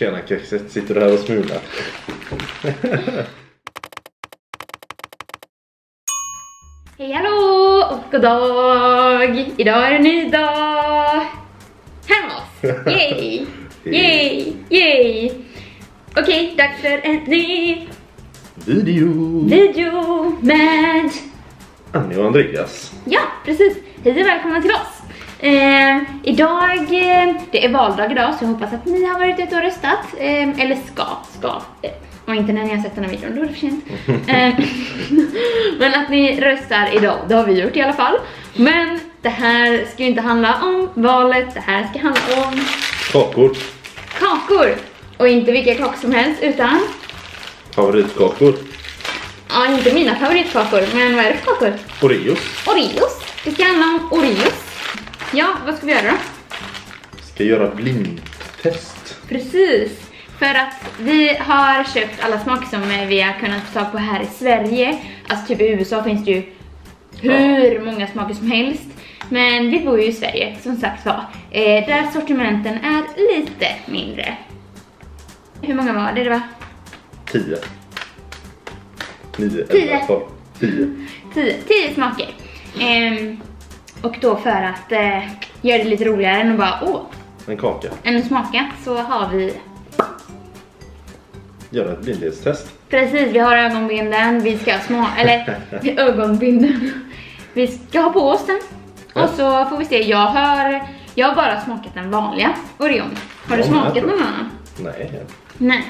Tjena kexet, sitter du här och smular? Hej hallå och god dag! Idag är det en ny dag! Här med oss! Yay! Yay! Yay! Okej, dags för en ny Video! video med... Annie och Andreas. Ja, precis! Hej och välkomna till oss! Eh, idag, eh, det är valdag idag så jag hoppas att ni har varit ute och röstat. Eh, eller ska, ska. Eh, om inte när ni har sett den här videon, då är det för sent. Eh, men att ni röstar idag, det har vi gjort i alla fall. Men det här ska ju inte handla om valet, det här ska handla om Kakor. kakor. Och inte vilka kakor som helst utan, Favoritkakor. ja inte mina favoritkakor, men vad är det för kakor? Oreos. Oreos. Det ska handla om Oreos. Ja, vad ska vi göra då? Ska göra blindtest. Precis. För att vi har köpt alla smaker som vi har kunnat få tag på här i Sverige. Alltså typ i USA finns det ju hur många smaker som helst. Men vi bor ju i Sverige som sagt var. Eh, där sortimenten är lite mindre. Hur många var det? Det var Tio. Nio. Tio. elva, tolv. Tio. tio, tio smaker. Ehm, och då för att eh, göra det lite roligare än att bara åh, En kaka. en smaka så har vi Göra ett blindhetstest. Precis, vi har ögonbinden, vi ska små, eller ögonbinden. Vi ska ha på oss den. Ja. Och så får vi se, jag har, jag har bara smakat den vanliga Oreon. Har du Ja, smakat jag tror- någon annan? Nej. Nej.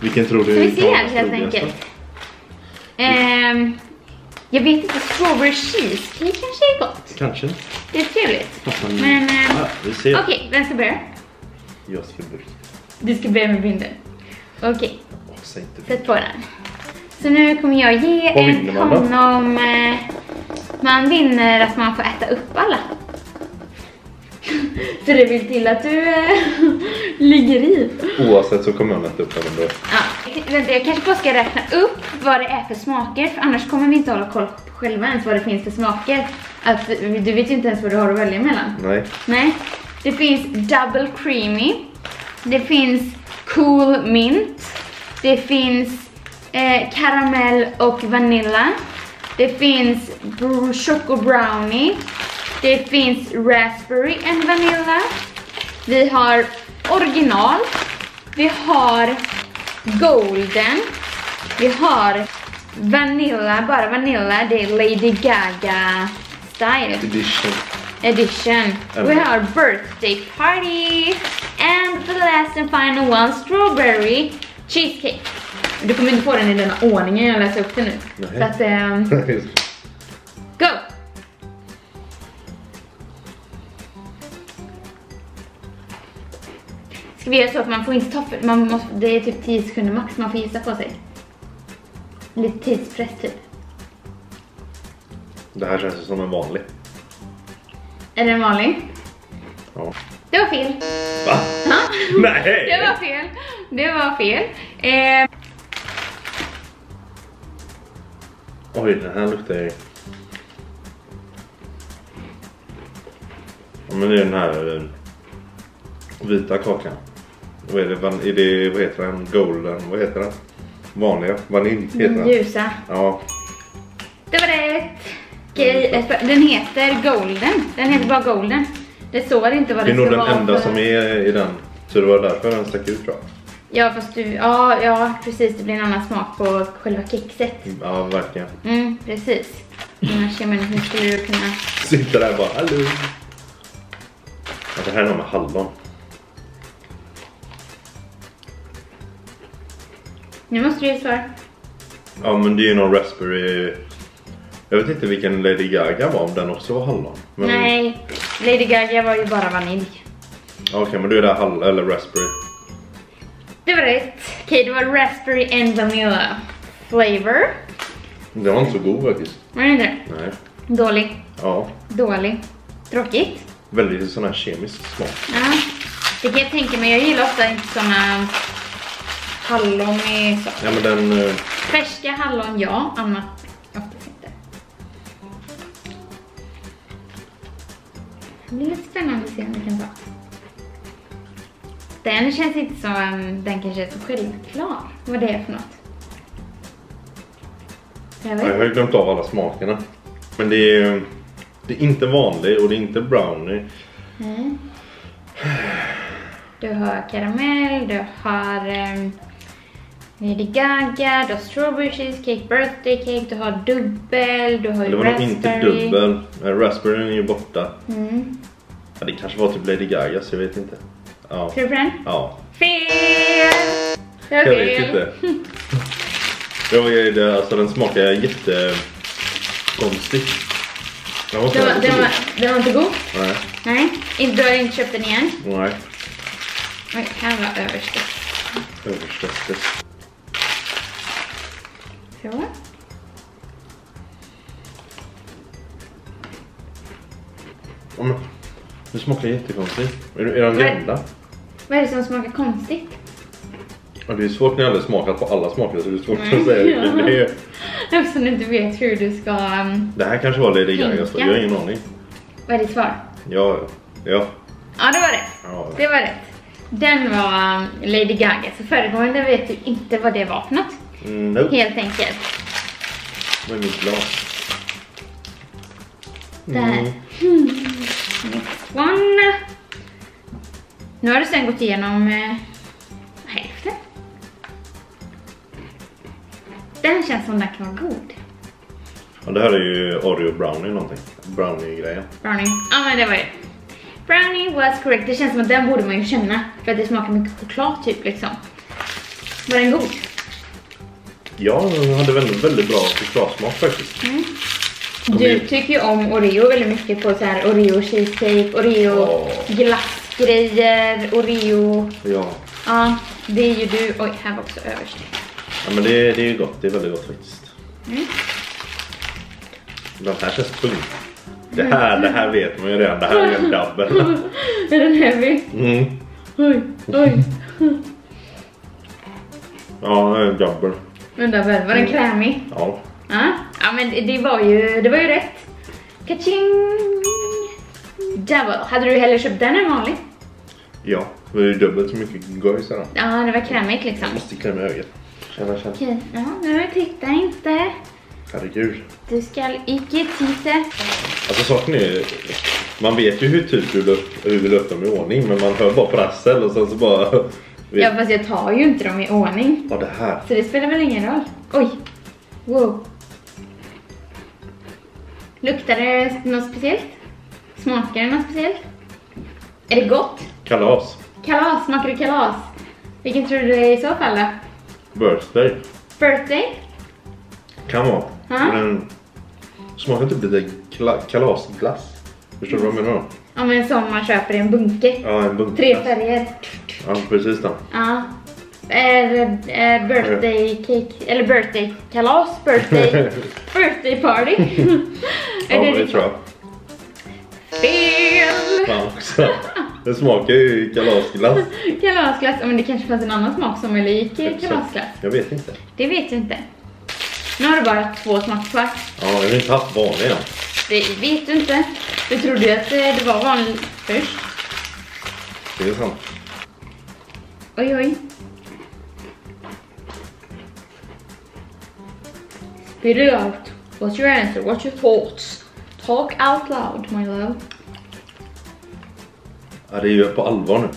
Vilken tror du Ska vi se helt enkelt. Ehm, jag vet inte, strawberry cheesecake kanske är gott. Kanske. Det är trevligt. Men, Men, ja, vi ser. Okej, vem ska börja? Jag ska börja. Du ska börja med binden. Okej, säg inte sätt på den. Så nu kommer jag ge Vad en vinner man honom... Eh, man vinner att man får äta upp alla. Så det vill till att du eh, ligger i. Oavsett så kommer jag äta upp den ändå. Ja, vänta, jag kanske bara ska räkna upp vad det är för smaker, för annars kommer vi inte hålla koll på själva ens vad det finns för smaker. Att, du vet ju inte ens vad du har att välja mellan. Nej. Nej. Det finns double creamy. Det finns cool mint. Det finns eh, karamell och vanilla. Det finns choco brownie. Det finns raspberry and vanilla. Vi har original. Vi har golden. Vi har vanilla, bara vanilla. Det är Lady Gaga style Edition. edition. We Mm. have birthday party and the last and final one strawberry cheesecake. Du kommer inte få den i den här ordningen jag läser upp den nu. Nej. Så att, ehm, Ska vi göra så att man får inte ta för, man måste, det är typ 10 sekunder max man får gissa på sig. Lite tidspress typ. Det här känns som en vanlig. Är det en vanlig? Ja. Det var fel. Va? Ha? Nej! Det var fel. Det var fel. Eh, Oj, den här luktar ju... Ja, men det är den här eh, vita kakan. Vad är det? Van, är det, vad heter den? Golden? Vad heter den? Vanliga? Vanilj heter den. ljusa. Ja. Det var rätt. Okej, eh, den heter Golden. Den heter bara Golden. Det står inte vad Det det, är nog ska den vara enda för... som är i den. Så det var därför den stack ut tror jag. Ja, fast du... Ja, ja, precis. Det blir en annan smak på själva kexet. Ja, verkligen. Mm, precis. Annars, jag menar, hur skulle du kunna... Sitter där och bara hallå. Ja, det här är nog med hallon. Nu måste du ge svar. Ja men det är ju någon raspberry. Jag vet inte vilken Lady Gaga var om den också var hallon. Men, Nej, Lady Gaga var ju bara vanilj. Okej men då är det hall eller raspberry. Det var rätt. Okej, det var raspberry and vanilla flavor. Den var inte så god faktiskt. Var det inte? Nej. Dålig. Ja. Dålig. Tråkigt. Väldigt sån här kemisk smak. Ja, det kan jag tänka mig. Jag gillar ofta inte såna hallon i så. Ja men den... eh, Färska hallon, ja. Annat oftast inte. Det blir lite spännande att se om vi kan ta. Den känns inte som, den kanske är så självklar. Vad det är för något. Jag Ja. Jag har ju glömt av alla smakerna. Men det är, det är inte vanlig och det är inte brownie. Nej. Du har karamell, du har um, Lady Gaga, du har strawberry cheesecake, birthday cake, du har dubbel, du har ju Det var nog inte raspberry. dubbel. Raspberryn är ju borta. Mm. Ja, det kanske var typ Lady Gaga så jag vet inte. Ja. Tror du på den? Ja. Fel! Det Jag fel. vet inte. Det var, det, alltså den smakar jättekonstigt. Den var, Den var, den, var, den var inte god? Nej. Nej. Inte- Du har inte köpt den igen? Nej. Oj, här var översta. Översättet. Så. Ja, men, det smakar jättekonstigt. Är, är de Nej. gamla? Vad är det som smakar konstigt? Ja, det är svårt när jag aldrig smakat på alla smaker så det är svårt Mm. att säga vilken det är. Eftersom du inte vet hur du ska... um, Det här kanske var Lady Gaga så jag har ingen aning. Vad är ditt svar? Ja, ja. Ja, det var rätt. ja. Det var rätt. Den var um, Lady Gaga, så föregående vet du inte vad det var för något. Mm, nope. Helt enkelt. Vad är mitt glas? Där. Mm. Next one. Nu har du sen gått igenom eh, hälften. Den känns som den kan vara god. Ja, det här är ju Oreo brownie någonting. Brownie-grejen. Brownie. Ja men det var det. Brownie was correct. Det känns som att den borde man ju känna. För att det smakar mycket choklad typ liksom. Var den god? Ja, den hade väldigt, väldigt bra chokladsmak faktiskt. Mm. Du tycker ju om Oreo väldigt mycket på så här Oreo cheesecake, Oreo Ja. glassgrejer, Oreo... Ja. Ja, det är ju du. Oj, här var också överst. ja men det, det är ju gott. Det är väldigt gott faktiskt. Mm. Den här känns tung. Det här, det här vet man ju redan. Det här är en double. Är den heavy? Mm. Oj, oj. Ja, det är en double. Vänta, var Mm. den krämig? Ja. Ja, ja men det- var ju, det var ju rätt. Kaching! Double. Hade du hellre köpt den än vanlig? Ja, det är ju dubbelt så mycket gojs här. Ja, det var krämigt liksom. Måste klämma ögat. Känna, känna. Okej, ja, nu titta inte. Herregud. Du ska icke titta. Alltså saken är Man vet ju hur typ du vill, hur vill dem i ordning men man hör bara prassel och sen så bara... Vet, Ja, fast jag tar ju inte dem i ordning. ja, det här. Så det spelar väl ingen roll. Oj. Wow. Luktar det något speciellt? Smakar det något speciellt? Är det gott? Kalas. Kalas, smakar det kalas? Vilken tror du det är i så fall då? Birthday. Birthday? Kan vara. Men smakar typ lite kalasglass. Förstår du vad jag menar? Ja men som man köper i en bunke. Ja, en bunke. Tre färger. Ja, precis då. Ja. Är det är birthday cake, eller birthday kalas, birthday, birthday party. Ja, är det det tror jag. Fel! Fan också. Det smakar ju kalasglass. Kalasglass, men det kanske fanns en annan smak som är lik eh, kalasglass. Jag vet inte. Det vet du inte. Nu har du bara två smaker kvar. Ja, jag har inte haft vanlig än. Det vet du inte. Du trodde ju att eh, det var vanligt först. Det är sant. Oj, oj. Spit it out. What's your answer? What's your thoughts? Talk out loud, my love. Ja, det är ju på allvar nu.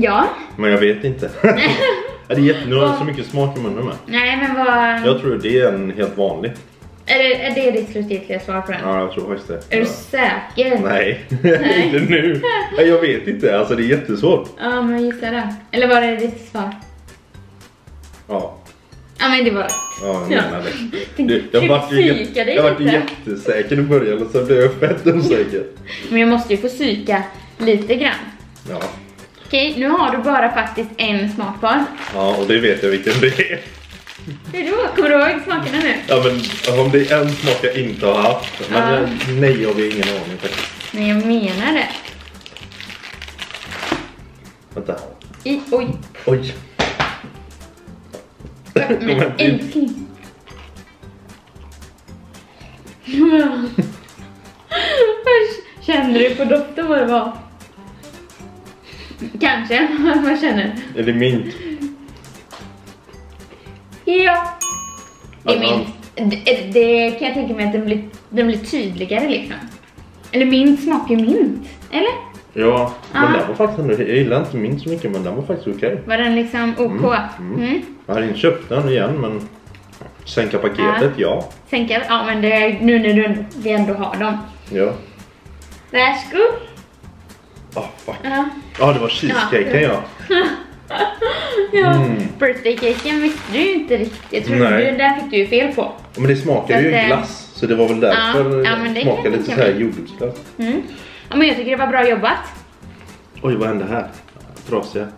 Ja. Men jag vet inte. ja, det är jätte... Nu har så mycket smak i munnen med. Nej, men vad... Jag tror det är en helt vanlig. Är, det, är det ditt slutgiltiga svar på den? Ja, jag tror faktiskt det. Är du Ja. säker? Nej, Nej. inte nu. Jag vet inte. Alltså det är jättesvårt. Ja, men gissa då. Eller var det ditt svar? Ja, Ja, men det var rätt. ja jag Ja. menar det. Det jag vart ju, jag vart jättesäker i början och sen blev jag fett osäker. Men jag måste ju få psyka lite grann. Ja, Okej, nu har du bara faktiskt en smak kvar. ja och det vet jag vilken det är. Hur då? Kommer du ihåg smakerna nu? Ja men om det är en smak jag inte har haft. Men Ja. jag, nej, jag har ingen aning faktiskt. Men jag menar det. Vänta. I, oj, Oj. men älskling. Kände du på doften vad det var? Kanske, vad känner Är det mint? Ja. Det är mint. Det, det kan jag tänka mig att den blir, den blir tydligare liksom. Eller mint smakar ju mint, eller? Ja, men Ja. den var faktiskt jag gillar inte mint så mycket men den var faktiskt okej. Var den liksom OK? Mm. Jag hade inte köpt den igen men sänka paketet, ja. Sänka, ja men det är nu när du vi ändå har dem. Ja. Varsågod. Ah, fuck. Ja. Ja, det var cheesecaken ja. ja. Mm. Birthday caken visste du ju inte riktigt. Nej. du, där fick du ju fel på. Men det smakar Så ju att, eh, glass så det var väl därför ja, men det kan smakade lite så här jordgubbsglass. Mm. Ja, men jag tycker det var bra jobbat. Oj, vad hände här? Trasiga.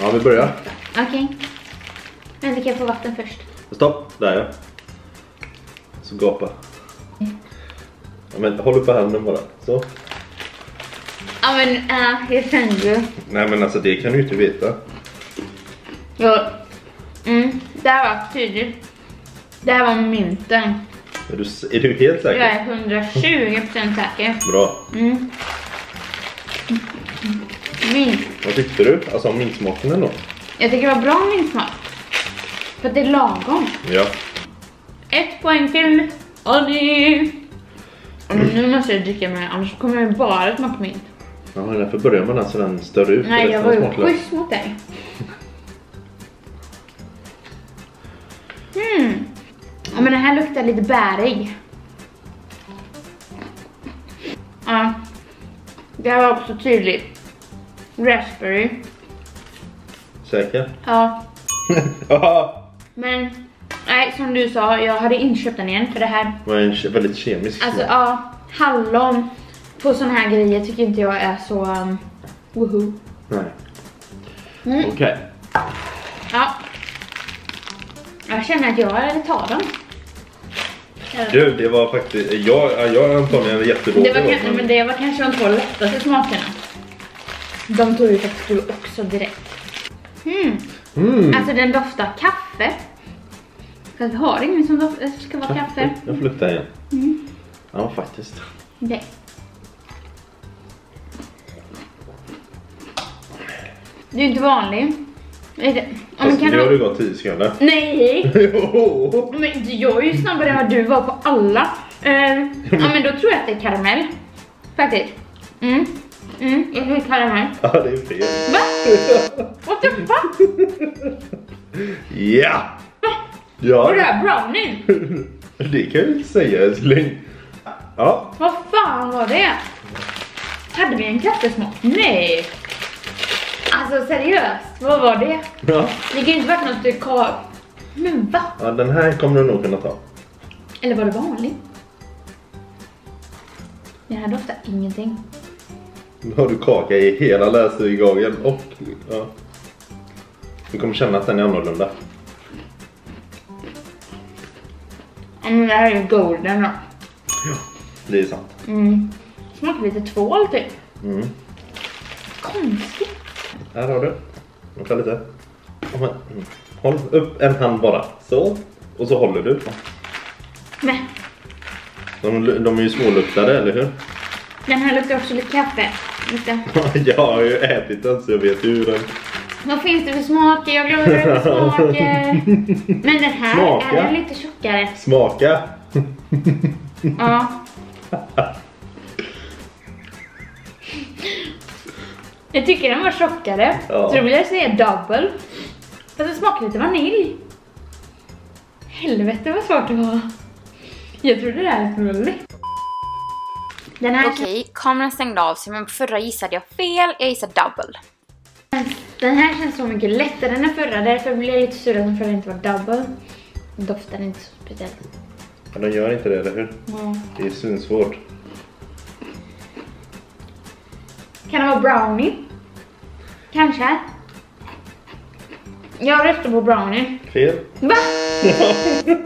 Ja, vi börjar. Okej. Vänta, kan jag få vatten först? Stopp, där ja. Så gapa. Ja, men håll upp handen bara. Så. Ja men, äh, jag kände ju. Nej men alltså det kan du ju inte veta. Ja. Mm, det här var tydligt. Det här var mynten. Är du, är du helt Jag säker? är 120% säker. Bra. Mm. Mint. Vad tyckte du? Alltså om mintsmaken ändå? Jag tycker det var bra mintsmak. För att det är lagom. Ja. Ett poäng till Annie. Mm, nu måste jag dricka mer, annars kommer det bara smaka mint. Ja, därför börjar man alltså den större ut. Nej, jag var ju schysst mot dig. Mm. Ja, men den här luktar lite bärig. Ja. Det här var också tydligt. Raspberry. Säker? Ja. Ja. Men, nej som du sa, jag hade inte köpt den igen för det här. Det var en väldigt kemisk Alltså smak. ja, hallon på såna här grejer tycker inte jag är så um, woho. Nej. Mm. Okej. Ja. Jag känner att jag tar den. Du, det var faktiskt... Jag, ja, jag antagligen jättedålig. Det var, kanske, men det var kanske de två lättaste smakerna. De tog ju faktiskt du också direkt. Mm. Mm. Alltså den doftar kaffe. För vi har ingen som ska vara kaffe. Jag får lukta igen. Mm. Ja, faktiskt. Nej. Du är inte vanlig. Fast kan nu har du... det gått 10 sekunder. Nej! Jo. Men jag är ju snabbare än vad du var på alla. Eh, ja men då tror jag att det är karamell. Faktiskt. Mm. Mm, jag tror det är karamell. Ja, det är fel. Va? What the fuck? Ja! Var det Ja, här brownie? det kan jag inte säga älskling. Ja, Vad fan var det? Hade vi en kattesmak? Nej! Alltså seriöst, vad var det? ja. Det kan ju inte varit något dekal. Men va? ja den här kommer du nog kunna ta. Eller var det vanligt? Den här doftar ingenting. Nu har du kaka i hela läsugången och... Ja. Du kommer känna att den är annorlunda. Ja men det här är ju golden då. Det är sant. Mm. Smakar lite tvål typ. Mm. Konstigt. Här har du. Vänta lite. Ja, mm. Håll upp en hand bara. Så. Och så håller du. Men De, de är ju småluktade, eller hur? den här luktar också lite kaffe. Lite. jag har ju ätit den så jag vet hur den... Vad finns det för smaker? Jag glömmer över smaker. Men den här Smaka. är lite tjockare. Smaka! Ja. Jag tycker den var tjockare. Ja. Så då vill jag säga double. Fast det smakar lite vanilj. Helvete vad svårt det var. Jag trodde det här skulle vara lätt. Den här, Okej, kameran stängde av sig men på förra gissade jag fel. Jag gissade double. Den här känns så mycket lättare än den förra. Därför blev jag lite sur att den förra inte var double. Den doftar inte så speciellt. Men de gör inte det, eller hur? Ja. Det är svinsvårt. Kan det vara brownie? Kanske. Jag röstar på brownie. Fel. Va?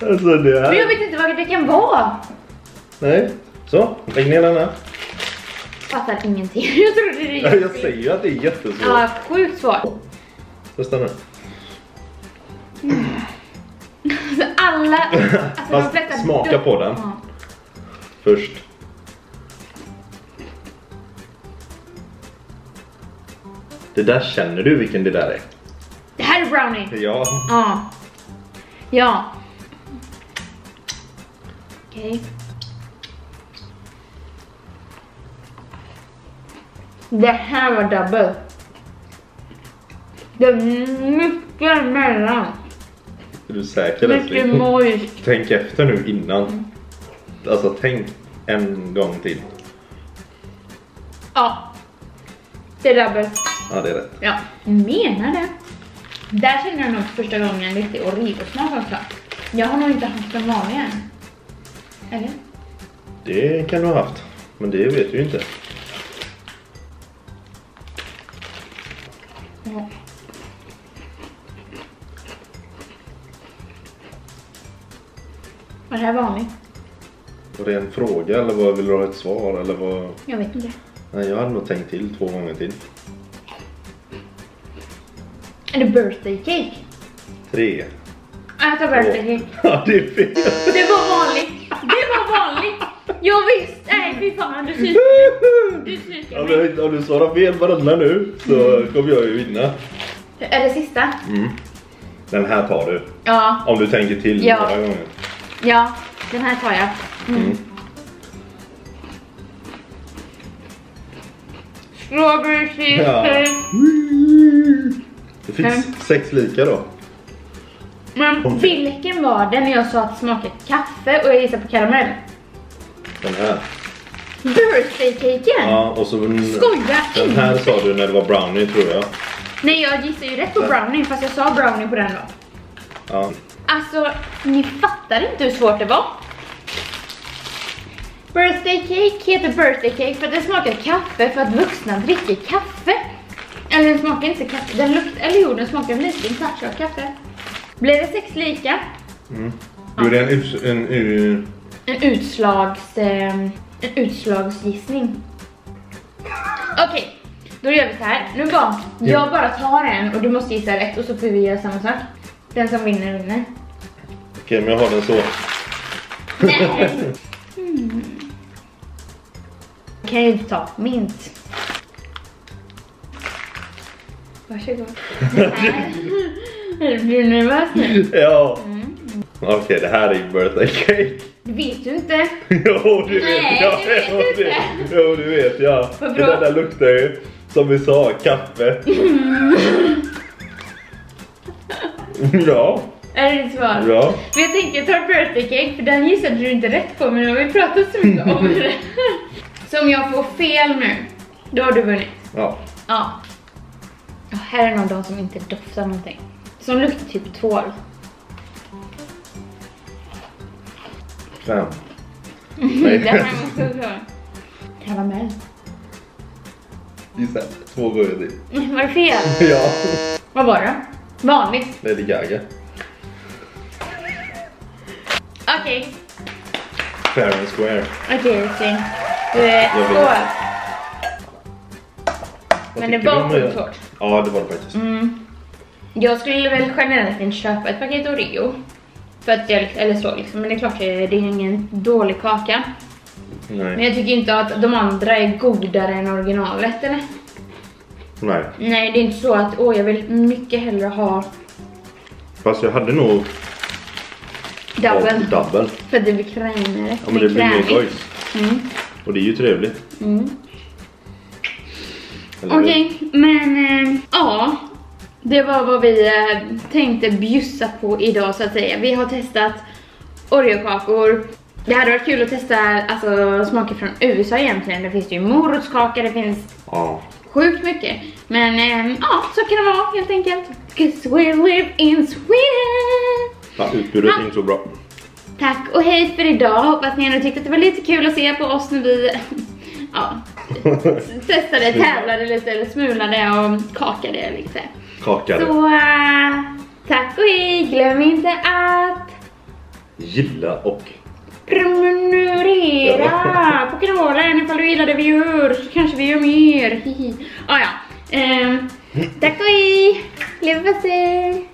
Alltså det Men jag här... vet inte vad det kan vara. Nej. Så, lägg ner den här. Fattar ingenting. Jag trodde det Ja, gick. Jag säger ju att det är jättesvårt. Ja, sjukt svårt. Rösta nu. alla, alltså de Fast flesta smaka på den. Ja. Först. Det där känner du vilken det där är? Det här är brownie. Ja. Ja. Ja. Okej. Det här var double. Det är mycket emellan. Är du säker Mycket moist. Tänk efter nu innan. Alltså tänk en gång till. Ja. Det är double. Ja det är rätt. Ja, menar det. Där känner jag nog för första gången lite Oreo-smak också. Jag har nog inte haft den vanliga än. Eller? Det kan du ha haft. Men det vet du ju inte. Var det här vanligt? Var det en fråga eller vad, vill du ha ett svar eller vad? Jag vet inte. Nej jag hade nog tänkt till två gånger till. Är det birthday cake? Tre. Jag tar birthday cake. Ja det är fel. Det var vanligt. Det var vanligt. Jag visste. Nej fy fan du psykar mig. Om du, svarar fel denna nu så kommer jag ju vinna. Är det sista? Mm. Den här tar du. Ja. Om du tänker till Ja. några gånger. Ja. Den här tar jag. Mm. Mm. Strawberry cheesecake. Det finns sex lika då. Men vilken var det när jag sa att det smakade kaffe och jag gissade på karamell? Den här. Birthday caken? Ja, och så den, Skoja den inte. här sa du när det var brownie tror jag. Nej jag gissade ju rätt på brownie fast jag sa brownie på den då. Ja. Alltså, ni fattar inte hur svårt det var. Birthday cake heter birthday cake för att det smakar kaffe för att vuxna dricker kaffe. Eller den smakar inte kaffe, den luktar, eller jo den smakar lite en touch av kaffe. Blir det sex lika? Mm. Då är det en, ut, en, u- En utslags... Eh, en utslagsgissning. Okej, då gör vi så här. Nu bara, jag bara tar en och du måste gissa rätt och så får vi göra samma sak. Den som vinner vinner. Okej, men jag har den så. Nej! Mm. Kan jag inte ta mint. Varsågod. Blir du nervös nu? Ja. Okej, det här är ju birthday cake. Det vet du inte. jo, det vet Nej, jag. det vet Jo, du det- inte. Jo, det vet jag. Den där luktar ju, som vi sa, kaffe. ja, Är det ditt svar? ja. Men jag tänker jag tar birthday cake för den gissade du inte rätt på men nu har vi pratat så mycket om det. Så om jag får fel nu, då har du vunnit. Ja. Ja. ja här är någon de som inte doftar någonting. Som luktar typ tvål. Fem. det här måste jag ta. Karamell. Gissa. Två gånger till. Var det fel? Ja. Vad var det? Vanligt. Lady Gaga. Okej, Fair and square. okej är Jag vet. skål. Vad Men det var sjukt hårt. Ja, det var det faktiskt. Mm. Jag skulle väl generellt inte köpa ett paket Oreo. För att jag, eller så liksom, men det är klart det är det är ingen dålig kaka. Men Nej. jag tycker inte att de andra är godare än originalet eller? Nej. Nej det är inte så att åh jag vill mycket hellre ha Fast jag hade nog double. double. För det blir krämigare. Ja, men det blir mer gojs. Mm. Och det är ju trevligt. Mm. Eller? Okej, men eh, ja. Det var vad vi eh, tänkte bjussa på idag så att säga. Vi har testat Oreokakor. Det hade varit kul att testa alltså, smaker från USA egentligen. Det finns ju morotskaka, det finns Ja. Sjukt mycket. Men eh, ja, så kan det vara helt enkelt. 'Cause we live in Sweden. ja utbudet är inte så bra. Tack och hej för idag. Hoppas ni ändå tyckte att det var lite kul att se på oss när vi ja, testade, tävlade lite eller smulade och kakade lite. Kakade. Så äh, tack och hej. Glöm inte att Gilla och prenumerera på kanalen ifall du gillar det vi gör så kanske vi gör mer. Ah, ja. Ehm, tack och hej. Leverpastej.